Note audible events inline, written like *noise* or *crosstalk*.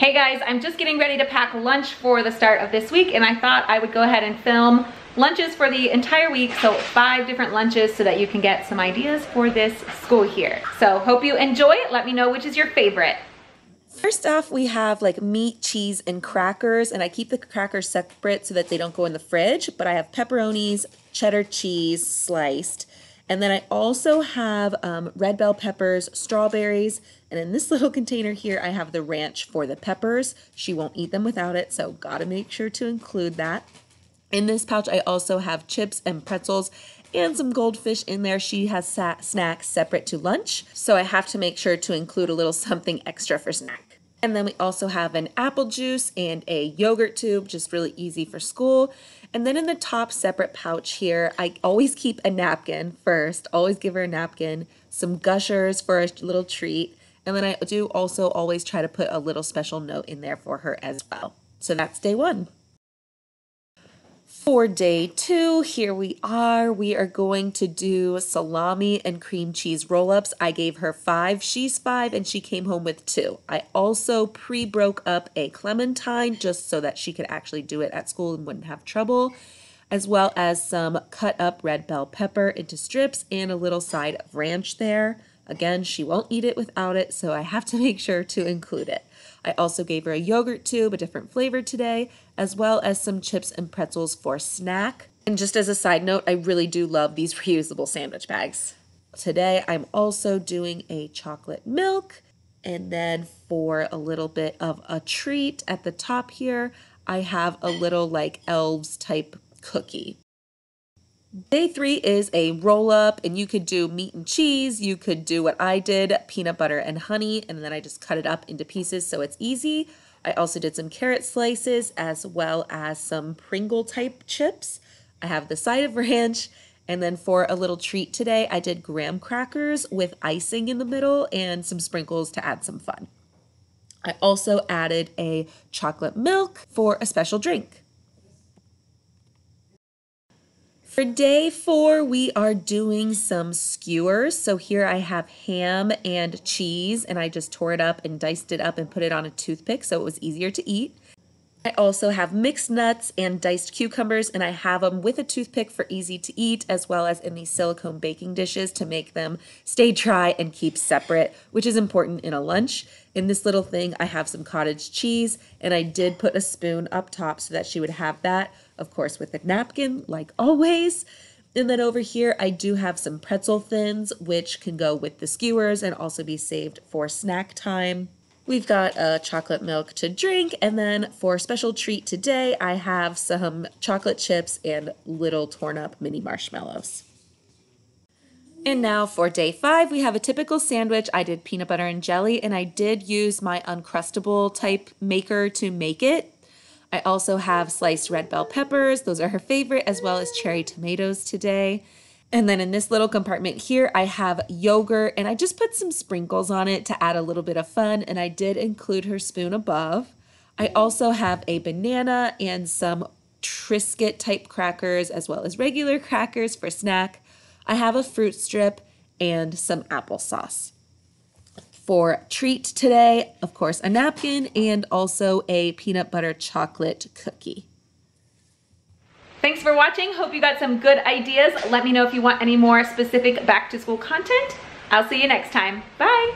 Hey guys, I'm just getting ready to pack lunch for the start of this week and I thought I would go ahead and film lunches for the entire week, so five different lunches so that you can get some ideas for this school year. So hope you enjoy it. Let me know which is your favorite. First off, we have like meat, cheese, and crackers, and I keep the crackers separate so that they don't go in the fridge, but I have pepperonis, cheddar cheese sliced, and then I also have um, red bell peppers, strawberries, and in this *laughs* little container here, I have the ranch for the peppers. She won't eat them without it, so gotta make sure to include that. In this pouch, I also have chips and pretzels and some goldfish in there. She has snacks separate to lunch, so I have to make sure to include a little *laughs* something extra for snack. And then we also have an apple juice and a yogurt tube, just really easy for school. And then in the top separate pouch here, I always keep a napkin first, always give her a napkin, some gushers for a little treat. And then I do also always try to put a little special note in there for her as well. So that's day one. For day two, here we are. We are going to do salami and cream cheese roll ups. I gave her five, she's five, and she came home with two. I also pre broke up a clementine just so that she could actually do it at school and wouldn't have trouble, as well as some cut up red bell pepper into strips and a little side of ranch there. Again, she won't eat it without it, so I have to make sure to include it. I also gave her a yogurt tube, a different flavor today, as well as some chips and pretzels for snack. And just as a side note, I really do love these *laughs* reusable sandwich bags. Today, I'm also doing a chocolate milk. And then for a little bit of a treat at the top here, I have a little like elves type cookie. Day three is a roll up, and you could do meat and cheese. You could do what I did peanut butter and honey, and then I just cut it up into pieces so it's easy. I also did some carrot slices as well as some Pringle type chips. I have the side of *laughs* ranch, and then for a little treat today, I did graham crackers with icing in the middle and some sprinkles to add some fun. I also added a chocolate milk for a special drink. For day four, we are doing some skewers. So here I have ham and cheese, and I just tore it up and diced it up and put it on a toothpick so it was easier to eat. I also have mixed nuts and diced cucumbers, and I have them with a toothpick for easy to eat, as well as in these silicone baking dishes to make them stay dry and keep separate, which is important in a lunch. In this little thing, I have some cottage cheese, and I did put a spoon up top so that she would have that of course, with a napkin, like always. And then over here, I do have some pretzel thins, which can go with the skewers and also be saved for snack time. We've got a chocolate milk to drink, and then for special treat today, I have some chocolate chips and little torn up mini marshmallows. And now for day five, we have a typical sandwich. I did peanut butter and jelly, and I did use my Uncrustable type maker to make it. I also have sliced red bell peppers. Those are her favorite, as well as cherry tomatoes today. And then in this little compartment here, I have yogurt and I just put some sprinkles on it to add a little bit of fun. And I did include her spoon above. I also have a banana and some Triscuit type crackers, as well as regular crackers for snack. I have a fruit strip and some applesauce for treat today, of course, a napkin and also a peanut butter chocolate cookie. Thanks for watching. Hope you got some good ideas. Let me know if you want any more specific back to school content. I'll see you next time. Bye.